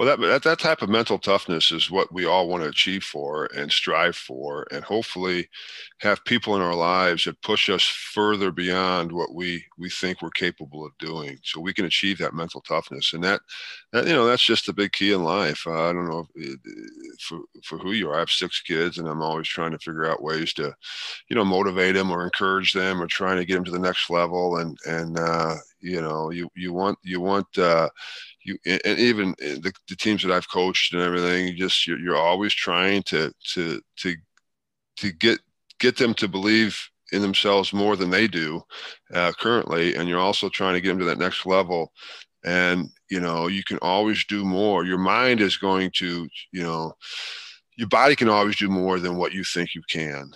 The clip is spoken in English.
Well, that, that that type of mental toughness is what we all want to achieve for and strive for, and hopefully have people in our lives that push us further beyond what we we think we're capable of doing, so we can achieve that mental toughness. And that, that you know, that's just a big key in life. Uh, I don't know if, for for who you are. I have six kids, and I'm always trying to figure out ways to, you know, motivate them or encourage them or trying to get them to the next level. And and uh, you know, you you want you want. Uh, you and even the, the teams that I've coached and everything, you just you're, you're always trying to to to to get get them to believe in themselves more than they do uh, currently, and you're also trying to get them to that next level. And you know, you can always do more. Your mind is going to, you know, your body can always do more than what you think you can